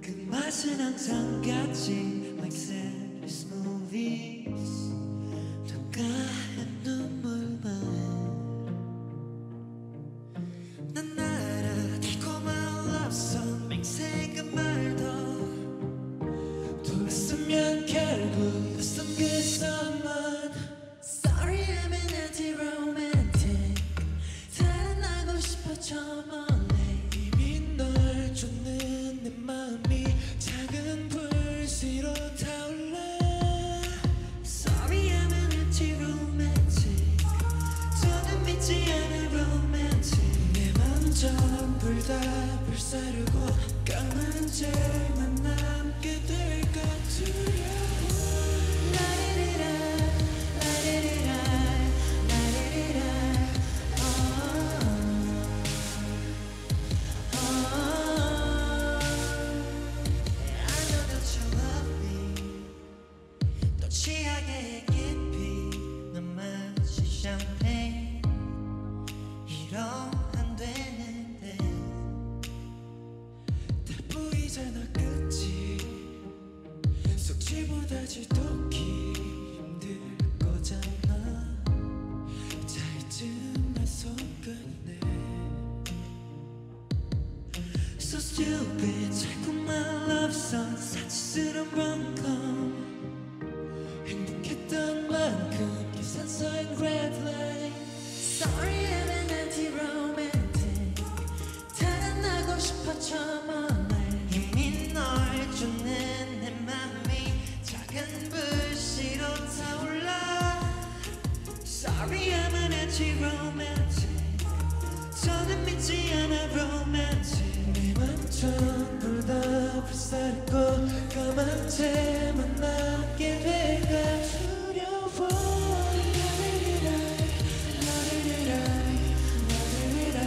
그 맛은 항상 같지 불사르고 까만 채만 남게 될까 두려워 취하게 깊이 넌 마시 샴페인 이러면 안 되는데 다 보이잖아 끝이 속지보다 지독히 힘들 거잖아. 잘 듣는 손끝내 So stupid. 달콤한 love song 사치스러운 rom-com I'm an anti-romantic 저는 믿지 않아 romantic 내맘 전부 다 불사르고 까만 채만 남게 될까 두려워. 라리리라 라리리라 라리리라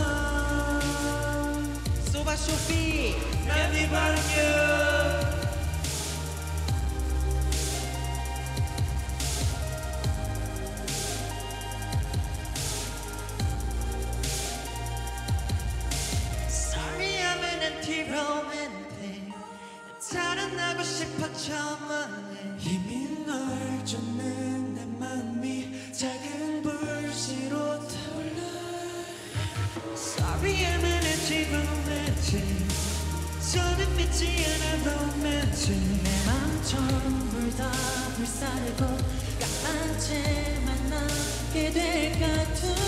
라 소바 쇼피 난네 바르 살아나고 싶어 처음에 이미 널 쫓는 내 맘이 작은 불씨로 타올라 Sorry I'm an anti-romantic 저는 믿지 않아 romantic. 전부 다 불사르고 까만 채만 남게 될까 두려워